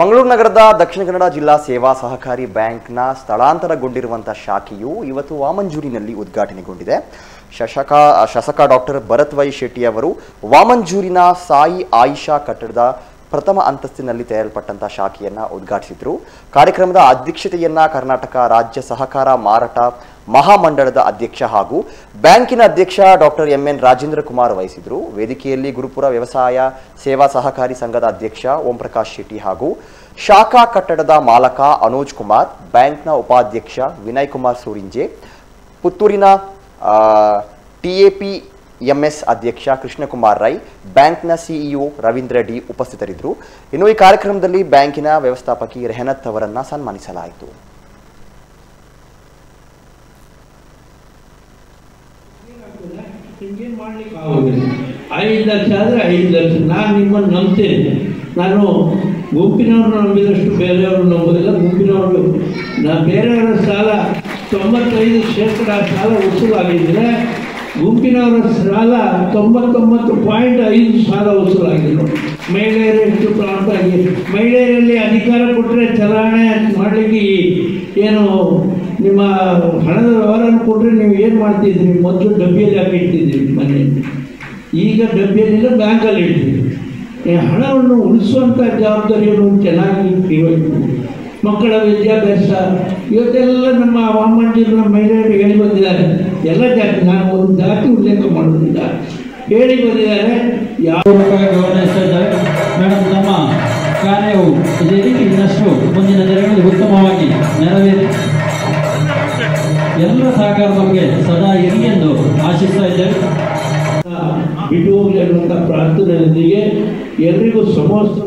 ಮಂಗಳೂರು ನಗರದ ದಕ್ಷಿಣ ಕನ್ನಡ ಜಿಲ್ಲಾ ಸೇವಾ ಸಹಕಾರಿ ಬ್ಯಾಂಕ್ನ ಸ್ಥಳಾಂತರಗೊಂಡಿರುವಂತಹ ಶಾಖೆಯು ಇವತ್ತು ವಾಮಂಜೂರಿನಲ್ಲಿ ಉದ್ಘಾಟನೆಗೊಂಡಿದೆ. ಶಶಕ, ಶಾಸಕ ಡಾಕ್ಟರ್ ಭರತ್ ವೈ ಶೆಟ್ಟಿ ಅವರು ವಾಮಂಜೂರಿನ ಸಾಯಿ ಆಯಿಷಾ ಕಟ್ಟಡದ ಪ್ರಥಮ ಅಂತಸ್ತಿನಲ್ಲಿ ತೆರೆಯಲ್ಪಟ್ಟಂತಹ ಶಾಖೆಯನ್ನ ಉದ್ಘಾಟಿಸಿದ್ರು. ಕಾರ್ಯಕ್ರಮದ ಅಧ್ಯಕ್ಷತೆಯನ್ನ ಕರ್ನಾಟಕ ರಾಜ್ಯ ಸಹಕಾರ ಮಾರಾಟ ಮಹಾಮಂಡಳದ ಅಧ್ಯಕ್ಷ ಹಾಗೂ ಬ್ಯಾಂಕಿನ ಅಧ್ಯಕ್ಷ doctor M N Rajendra Kumar ವಹಿಸಿದ್ರು. ವೇದಿಕೆಯಲ್ಲಿ ಗುರುಪುರ ವ್ಯವಸಾಯ ಸೇವಾ ಸಹಕಾರಿ ಸಂಘದ ಅಧ್ಯಕ್ಷ ಓಂ ಪ್ರಕಾಶ್ ಶೆಟ್ಟಿ ಹಾಗೂ ಶಾಖಾ ಕಟ್ಟಡದ ಮಾಲಕ ಅನೋಜ್ ಕುಮಾರ್, ಬ್ಯಾಂಕ್ನ ಉಪಾಧ್ಯಕ್ಷ ವಿನಯ್ ಕುಮಾರ್ ಸೂರಿಂಜೆ, ಪುತ್ತೂರಿನ ಟಿಎಪಿ ಎಂಎಸ್ ಅಧ್ಯಕ್ಷ ಕೃಷ್ಣಕುಮಾರ್ ರೈ, ಬ್ಯಾಂಕ್ನ ಸಿಇಒ ರವೀಂದ್ರ ಡಿ ಉಪಸ್ಥಿತರಿದ್ದರು. ಇನ್ನು ಈ ಕಾರ್ಯಕ್ರಮದಲ್ಲಿ ಬ್ಯಾಂಕಿನ ವ್ಯವಸ್ಥಾಪಕಿ ರೆಹನತ್ ಅವರನ್ನು ಸನ್ಮಾನಿಸಲಾಯಿತು. ಮಾಡ್ಲಿಕ್ಕೆ ಆಗೋದಿಲ್ಲ. ಐದು ಲಕ್ಷ ಆದರೆ ಐದು ಲಕ್ಷ. ನಾನು ನಿಮ್ಮನ್ನು ನಂಬ್ತೇನೆ. ನಾನು ಗುಂಪಿನವ್ರನ್ನ ನಂಬಿದಷ್ಟು ಬೇರೆಯವ್ರನ್ನ ನಂಬೋದಿಲ್ಲ ಗುಂಪಿನವರು ನಾ ಬೇರೆಯವರ ಸಾಲ, ತೊಂಬತ್ತೈದು ಶೇಕಡ ಸಾಲ ವಸೂಲಾಗಿದ್ದರೆ ಗುಂಪಿನವರ ಸಾಲ ತೊಂಬತ್ತೊಂಬತ್ತು ಪಾಯಿಂಟ್ ಐದು ಸಾಲ ವಸೂಲಾಗಿಲ್ಲ ಮಹಿಳೆಯರು ಎಷ್ಟು ಪ್ರಾಂತ ಮಹಿಳೆಯರಲ್ಲಿ ಅಧಿಕಾರ ಕೊಟ್ಟರೆ ಚಲಾವಣೆ ಮಾಡಲಿಕ್ಕೆ ಏನು ನಿಮ್ಮ ಹಣದ ವ್ಯವಹಾರ ಕೊಟ್ಟರೆ ನೀವು ಏನು ಮಾಡ್ತಿದ್ರಿ? ಮೊದಲು ಡಬ್ಬಿಯಲ್ಲಿ ಹಾಕಿ ಇಡ್ತಿದ್ರಿ ಮನೆಯಲ್ಲಿ ಈಗ ಡಬ್ಬಿಯಲ್ಲಿಲ್ಲ ಬ್ಯಾಂಕಲ್ಲಿ ಇಡ್ತೀವಿ ಹಣವನ್ನು ಉಳಿಸುವಂಥ ಜವಾಬ್ದಾರಿಯನ್ನು ಚೆನ್ನಾಗಿ ಇರಬೇಕು ಮಕ್ಕಳ ವಿದ್ಯಾಭ್ಯಾಸ, ಇವತ್ತೆಲ್ಲ ನಮ್ಮ ವಾಮಂಡಿ ಮಹಿಳೆಯರು ಹೇಳಿ ಬಂದಿದ್ದಾರೆ. ಎಲ್ಲ ಜಾತಿ, ನಾನು ಒಂದು ಜಾತಿ ಉಲ್ಲೇಖ ಮಾಡೋದಿಲ್ಲ ಹೇಳಿ ಬಂದಿದ್ದಾರೆ. ಯಾವ ಇದ್ದಾರೆ ಮೇಡಮ್ ನಮ್ಮ ಕಾರ್ಯವು ಇದೇ ರೀತಿ ಇನ್ನಷ್ಟು ಮುಂದಿನ ದಿನಗಳಲ್ಲಿ ಉತ್ತಮವಾಗಿ ನೆರವೇರಿ. ಎಲ್ಲರ ಸಹಕಾರ ನಮಗೆ ಸದಾ ಇರಲಿ ಎಂದು ಆಶಿಸ್ತಾ ಇದ್ದೇವೆ. ಅನ್ನುವಂಥ ಪ್ರಾರ್ಥನೆಯೊಂದಿಗೆ ಎಲ್ರಿಗೂ ಸಮೋಸ್ತ